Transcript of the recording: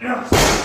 Yeah.